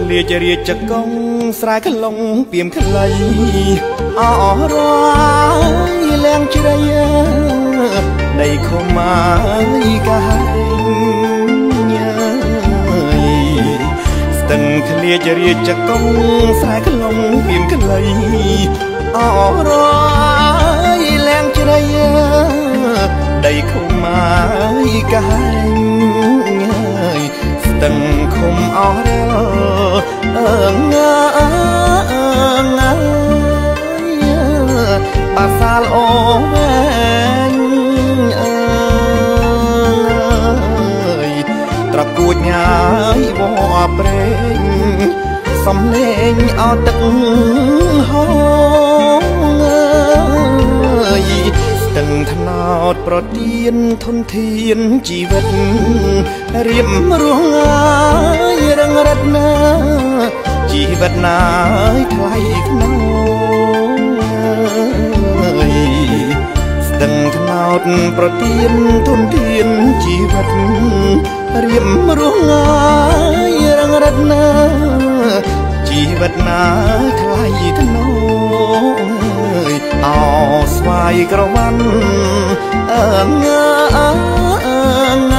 ធ្លាចរាជកងស្រែក្លងពីមខ្លីអរយលាំងជ្រៃដីខំមកកាញស្ទឹងធ្លាចរាជកងស្រែក្លងពីមខ្លីអរយលាំងជ្រៃដីខំមកកាញស្ទឹងឃុំអស់រ អើងអើងបាសាលអូវែងអើយត្រកួចញ៉ាយវប្រេងសំលេងអត់ទឹកហូងអើយស្ទឹងថ្នោតប្រទៀនធនធានជីវិតរៀបរងហើយរងរិតណាជី វិតណាយថ្លៃក្នុងស្ទឹងថ្នោតប្រទៀនធនធានជីវិតរៀបរងហើយរងរិតណាជីវិតណាយថ្លៃក្នុងអោស្វាយក្រវ៉ាន់អើងអើង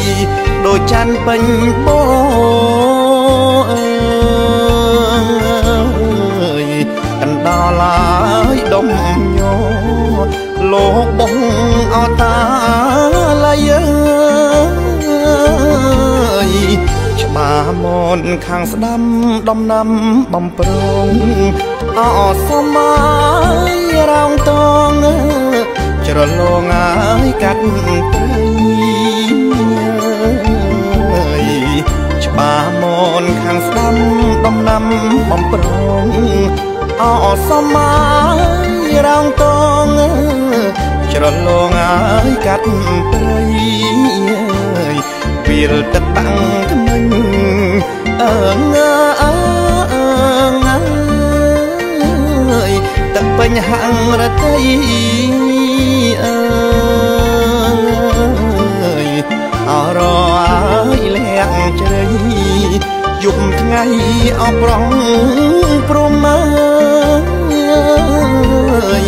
យដូចច័ន្ទពេញបោ អើយកណ្ដាលឡាយដុំញោលោកបងអតាលយច្បាមនខាងស្ដាំដំណាំបំប្រងអសមយរងតងច្រលងហើយកាត់ត្រីច្បាមនខាងស្ដាំដំណាំបំប្រងអសមយរងតងច្រលងហើយកាត់ត្រីវាលទឹកបាំង អបរងព្រមអើយ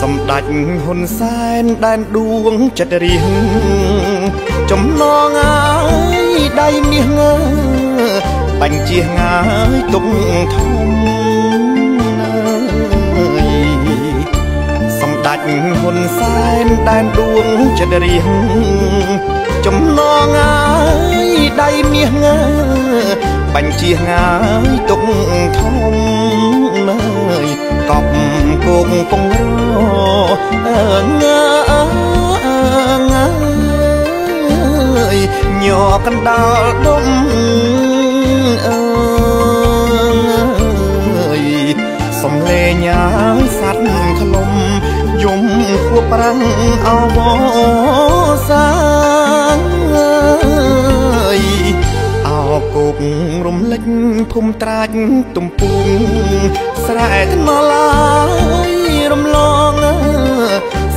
សម្ដេចហ៊ុនសែនដែនដួងចិត្តរៀងចំណងអើយដៃមាសងើបញ្ជាងាយទុកធំសម្ដេចហ៊ុនសែនដែនដួងចិត្តរៀងចំណងអើយដៃមាសងើ បញ្ជាងាយទុកធំអើយកប់គងពងរអើងើអើងយញ័រកណ្ដាលដុំអើយសំលេងញ៉ាយសัตว์ក្លុំយំខួបប្រាំងអវសា គោករំលេចភូមិត្រាច់ទំពុងស្រែថ្នល់ឡាយរំលង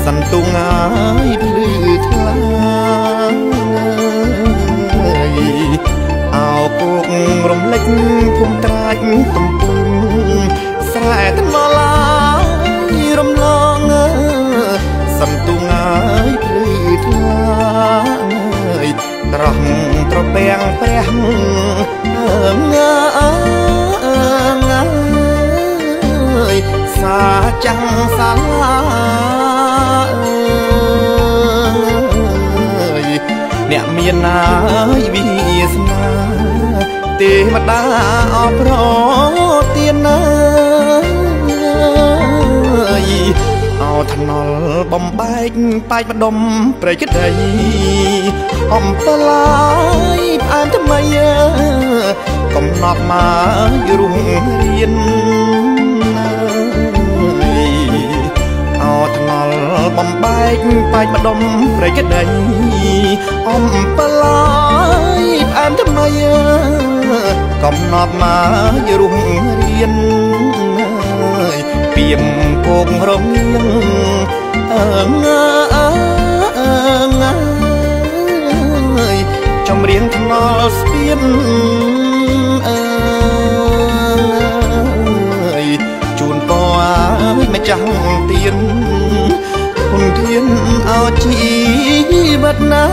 សន្ទុងអាយភ្លឺថ្សាចាំងសាលាអើយអ្នកមានណាយវាសនាទេវតាអបរទានណាយអោថ្នល់បំបែកប៉ែកម្ដុំព្រៃក្ដីអំពឡាយផ្អែមថ្មីកំណប់មករុងរៀន កប៉ែកម្ដុំព្រៃក្ដីអំពឡាយផ្អែមថ្មីកំណប់មករុងរៀនពីមគោករងអើងអើងអើយចំរៀរៀងថ្នល់ស្ពាន អោជីវិតណា